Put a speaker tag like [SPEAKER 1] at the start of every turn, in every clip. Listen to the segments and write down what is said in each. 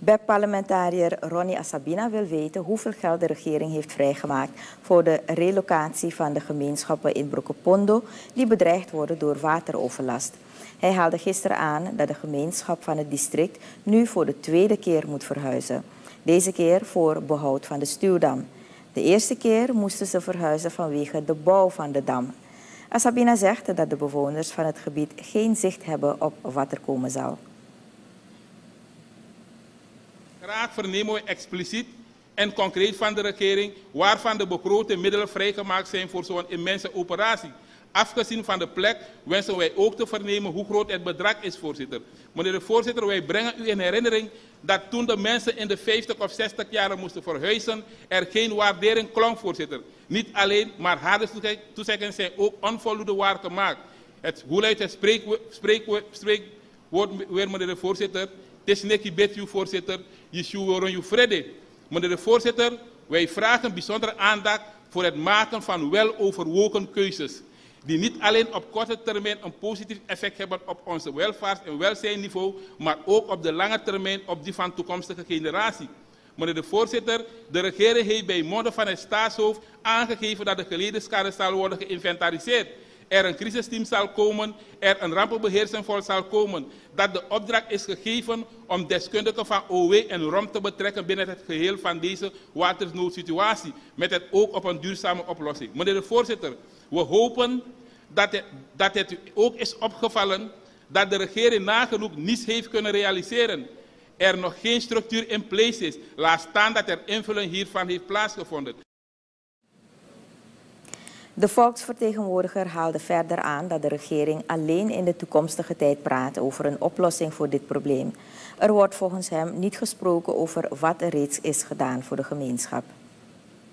[SPEAKER 1] BEP-parlementariër Ronnie Asabina wil weten hoeveel geld de regering heeft vrijgemaakt voor de relocatie van de gemeenschappen in Brokopondo die bedreigd worden door wateroverlast. Hij haalde gisteren aan dat de gemeenschap van het district nu voor de tweede keer moet verhuizen. Deze keer voor behoud van de stuwdam. De eerste keer moesten ze verhuizen vanwege de bouw van de dam. Asabina zegt dat de bewoners van het gebied geen zicht hebben op wat er komen zal.
[SPEAKER 2] Graag vernemen we expliciet en concreet van de regering waarvan de begrote middelen vrijgemaakt zijn voor zo'n immense operatie. Afgezien van de plek wensen wij ook te vernemen hoe groot het bedrag is, voorzitter. Meneer de voorzitter, wij brengen u in herinnering dat toen de mensen in de 50 of 60 jaren moesten verhuizen, er geen waardering klonk, voorzitter. Niet alleen, maar harde toezeggingen zijn ook onvoldoende waar gemaakt. Het, hoe luidt het spreekwoord, weer, meneer de voorzitter? Tesneki bet u, voorzitter, horen je vrede. Meneer de voorzitter, wij vragen bijzondere aandacht voor het maken van weloverwogen keuzes. Die niet alleen op korte termijn een positief effect hebben op onze welvaart- en welzijnniveau, maar ook op de lange termijn op die van toekomstige generatie. Meneer de voorzitter, de regering heeft bij monden van het staatshoofd aangegeven dat de geleden schade zal worden geïnventariseerd er een crisisteam zal komen, er een rampenbeheersingvolk zal komen, dat de opdracht is gegeven om deskundigen van OW en ROM te betrekken binnen het geheel van deze watersnoodsituatie, met het oog op een duurzame oplossing. Meneer de voorzitter, we hopen dat het, dat het ook is opgevallen dat de regering nagenoeg niets heeft kunnen realiseren. Er nog geen structuur in place is, laat staan dat er invulling hiervan heeft plaatsgevonden.
[SPEAKER 1] De volksvertegenwoordiger haalde verder aan dat de regering alleen in de toekomstige tijd praat over een oplossing voor dit probleem. Er wordt volgens hem niet gesproken over wat er reeds is gedaan voor de gemeenschap.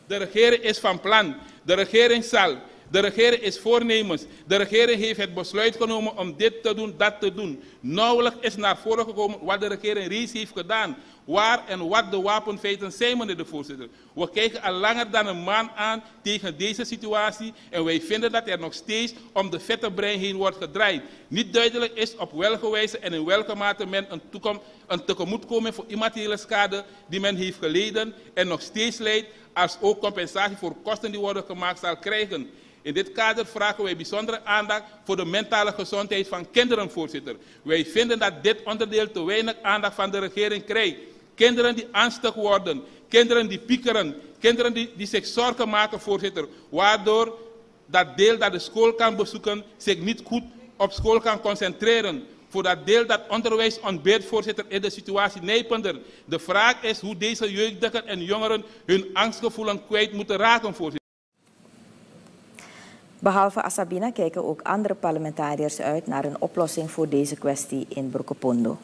[SPEAKER 2] De regering is van plan. De regering zal de regering is voornemens. De regering heeft het besluit genomen om dit te doen, dat te doen. Nauwelijks is naar voren gekomen wat de regering reeds heeft gedaan. Waar en wat de wapenfeiten zijn, meneer de voorzitter. We kijken al langer dan een maand aan tegen deze situatie. En wij vinden dat er nog steeds om de vette brein heen wordt gedraaid. Niet duidelijk is op welke wijze en in welke mate men een, toekom, een tegemoetkoming voor immateriële schade die men heeft geleden en nog steeds leidt, als ook compensatie voor kosten die worden gemaakt zal krijgen. In dit kader vragen wij bijzondere aandacht voor de mentale gezondheid van kinderen, voorzitter. Wij vinden dat dit onderdeel te weinig aandacht van de regering krijgt. Kinderen die angstig worden, kinderen die piekeren, kinderen die, die zich zorgen maken, voorzitter. Waardoor dat deel dat de school kan bezoeken zich niet goed op school kan concentreren. Voor dat deel dat onderwijs ontbeert, voorzitter, is de situatie nijpender. De vraag is hoe deze jeugdigen en jongeren hun angstgevoelens kwijt moeten raken, voorzitter.
[SPEAKER 1] Behalve Asabina kijken ook andere parlementariërs uit naar een oplossing voor deze kwestie in Brokopondo.